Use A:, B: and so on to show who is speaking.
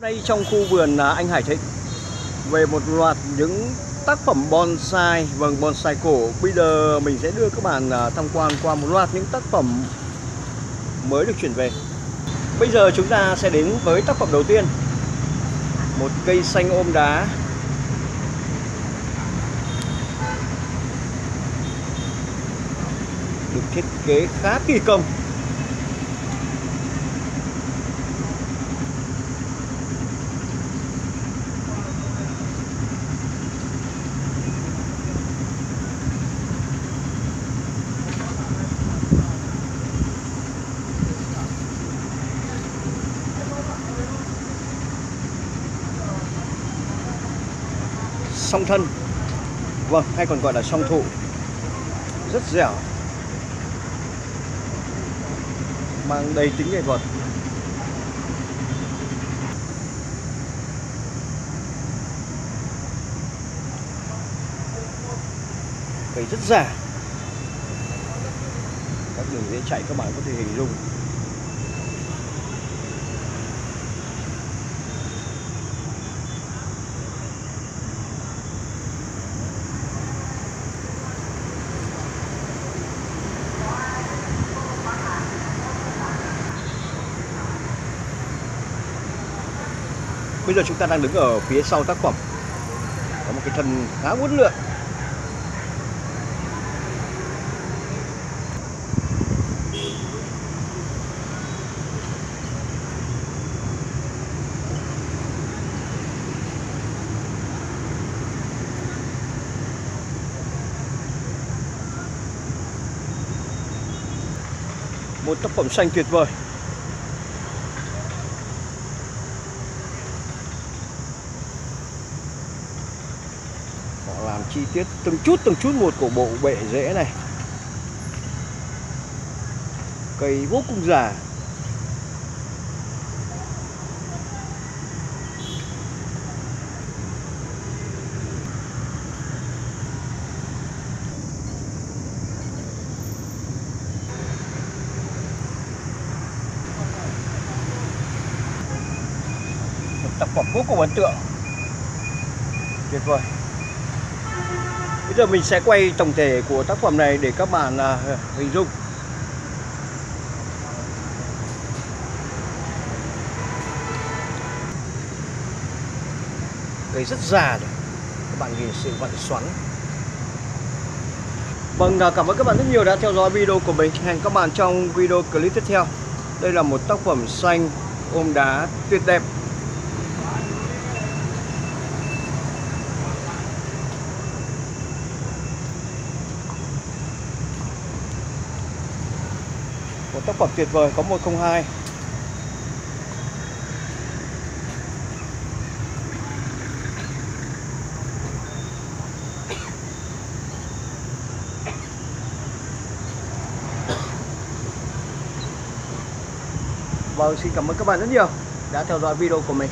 A: Đây trong khu vườn à, anh Hải Thịnh về một loạt những tác phẩm bonsai, vâng bonsai cổ. Bây giờ mình sẽ đưa các bạn à, tham quan qua một loạt những tác phẩm mới được chuyển về. Bây giờ chúng ta sẽ đến với tác phẩm đầu tiên. Một cây xanh ôm đá. Được thiết kế khá kỳ công. Song thân. Vâng hay còn gọi là song thụ. Rất dẻo. Mang đầy tính nghệ thuật. Cây rất già các đường dễ chạy các bạn có thể hình dung. Bây giờ chúng ta đang đứng ở phía sau tác phẩm. Có một cái thân khá uốn lượn. Một tác phẩm xanh tuyệt vời. Họ làm chi tiết từng chút từng chút một của bộ bệ rễ này. Cây vô cùng già. Một tác phẩm vô cùng ấn tượng. Tuyệt vời giờ mình sẽ quay tổng thể của tác phẩm này để các bạn à, hình dung. Cây rất già rồi. Các bạn nhìn sự vặn xoắn. Vâng, à, cảm ơn các bạn rất nhiều đã theo dõi video của mình. Hẹn các bạn trong video clip tiếp theo. Đây là một tác phẩm xanh ôm đá tuyệt đẹp. Một tác phẩm tuyệt vời có 102 Vâng, xin cảm ơn các bạn rất nhiều đã theo dõi video của mình.